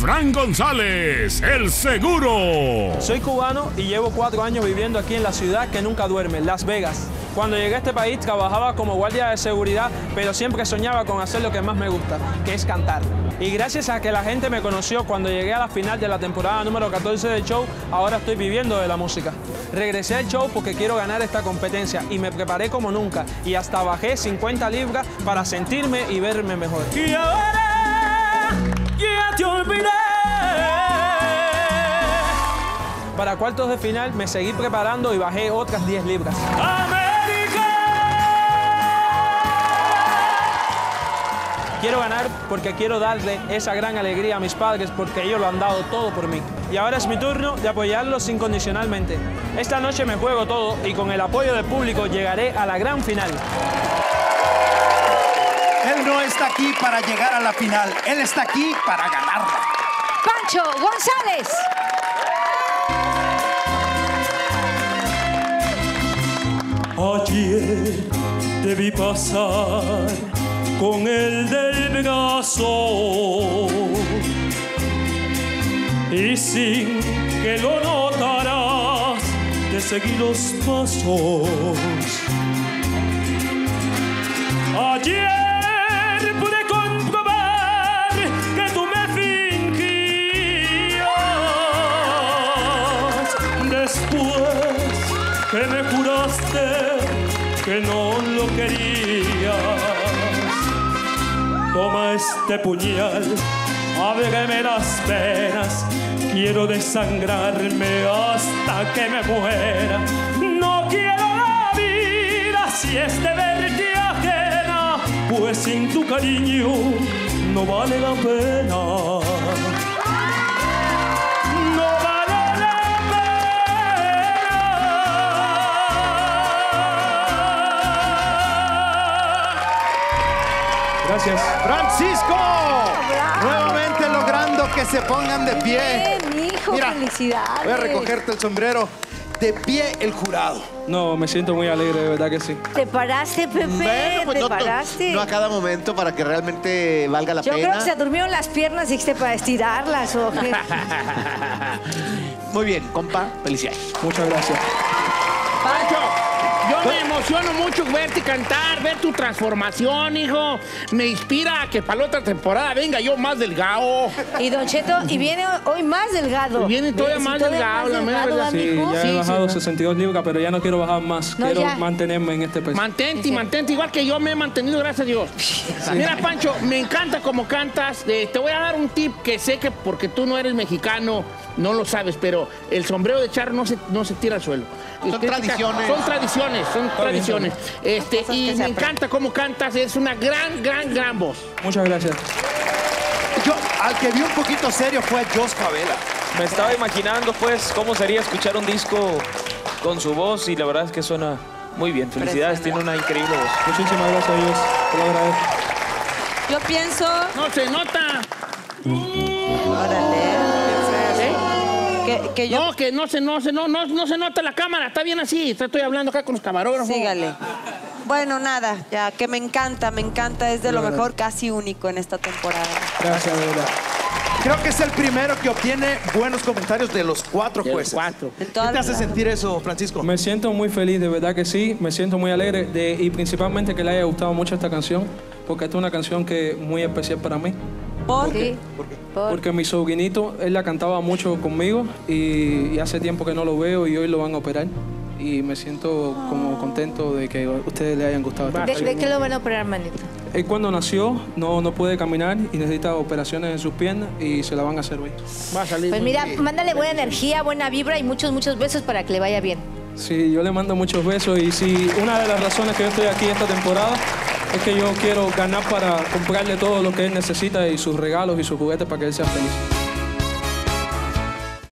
Fran González, el seguro. Soy cubano y llevo cuatro años viviendo aquí en la ciudad que nunca duerme, Las Vegas. Cuando llegué a este país trabajaba como guardia de seguridad, pero siempre soñaba con hacer lo que más me gusta, que es cantar. Y gracias a que la gente me conoció cuando llegué a la final de la temporada número 14 del show, ahora estoy viviendo de la música. Regresé al show porque quiero ganar esta competencia y me preparé como nunca y hasta bajé 50 libras para sentirme y verme mejor. Y ahora ya te olvidé. Para cuartos de final me seguí preparando y bajé otras 10 libras. Quiero ganar porque quiero darle esa gran alegría a mis padres porque ellos lo han dado todo por mí. Y ahora es mi turno de apoyarlos incondicionalmente. Esta noche me juego todo y con el apoyo del público llegaré a la gran final. Él no está aquí para llegar a la final, él está aquí para ganarla. Pancho González. Ayer te pasar con el del brazo y sin que lo notaras te seguí los pasos. Ayer pude comprobar que tú me fingías después que me juraste que no lo querías. Toma este puñal, ábreme las venas. Quiero desangrarme hasta que me muera. No quiero la vida si es de verte ajena, pues sin tu cariño no vale la pena. Gracias. Francisco, nuevamente logrando que se pongan de pie. Bien, hijo, Mira, felicidades. Voy a recogerte el sombrero. De pie el jurado. No, me siento muy alegre, de verdad que sí. Te paraste, Pepe, Bueno, pues te no, paraste. no a cada momento para que realmente valga la Yo pena. creo que se durmieron las piernas y dijiste para estirarlas, o qué? Muy bien, compa, felicidades. Muchas gracias. Pancho, yo me emociono mucho verte cantar, ver tu transformación, hijo. Me inspira a que para la otra temporada venga yo más delgado. Y Don Cheto, y viene hoy más delgado. Y viene todavía más todavía delgado, la mera delgado, verdad. ¿verdad, Sí, ya Sí, he bajado sí. 62 libras, pero ya no quiero bajar más. No, quiero ya. mantenerme en este peso. Mantente, mantente, igual que yo me he mantenido, gracias a Dios. Mira, Pancho, me encanta cómo cantas. Eh, te voy a dar un tip que sé que porque tú no eres mexicano, no lo sabes, pero el sombrero de charro no se, no se tira al suelo. Son Usted- tradiciones. Son tradiciones, son tradiciones. Este, cosas y me encanta cómo cantas, es una gran, gran, gran voz. Muchas gracias. Yo, al que vi un poquito serio fue a Jos Favela. Me estaba imaginando, pues, cómo sería escuchar un disco con su voz y la verdad es que suena muy bien. Felicidades, tiene una increíble voz. Muchísimas gracias a Dios. Te lo agradezco. Yo pienso. No se nota. Que, que yo. No, que no se, no, se, no, no, no se nota la cámara, está bien así. Estoy hablando acá con los camarógrafos. Sígale. Bueno, nada, ya que me encanta, me encanta, es de lo mejor, casi único en esta temporada. Gracias, de verdad. Creo que es el primero que obtiene buenos comentarios de los cuatro De los jueces. cuatro. ¿Qué te hace sentir eso, Francisco? Me siento muy feliz, de verdad que sí. Me siento muy alegre de, y principalmente que le haya gustado mucho esta canción, porque esta es una canción que es muy especial para mí. ¿Por? Porque mi sobrinito, él la cantaba mucho conmigo y, y hace tiempo que no lo veo y hoy lo van a operar. Y me siento como contento de que a ustedes le hayan gustado ¿De, de qué lo van a operar, manito? Él cuando nació no, no puede caminar y necesita operaciones en sus piernas y se la van a hacer hoy. Va a salir. Pues mira, mándale buena energía, buena vibra y muchos, muchos besos para que le vaya bien. Sí, yo le mando muchos besos y sí, una de las razones que yo estoy aquí esta temporada es que yo quiero ganar para comprarle todo lo que él necesita y sus regalos y sus juguetes para que él sea feliz.